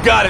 You got it.